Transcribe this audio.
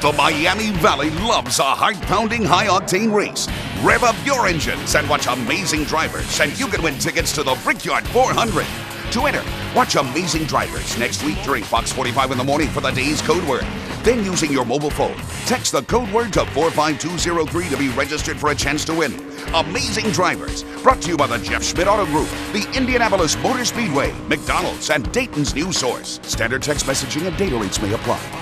The Miami Valley loves a heart-pounding high-octane race. Rev up your engines and watch amazing drivers, and you can win tickets to the Brickyard 400. To enter, watch Amazing Drivers next week during Fox 45 in the morning for the day's code word. Then, using your mobile phone, text the code word to 45203 to be registered for a chance to win. Amazing Drivers, brought to you by the Jeff Schmidt Auto Group, the Indianapolis Motor Speedway, McDonald's, and Dayton's News Source. Standard text messaging and data rates may apply.